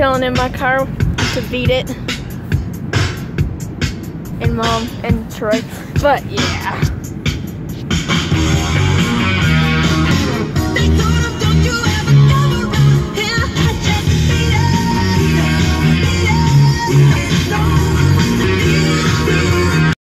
chilling in my car to beat it. And mom and Troy. But yeah.